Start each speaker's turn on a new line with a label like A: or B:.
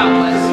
A: Doubtless.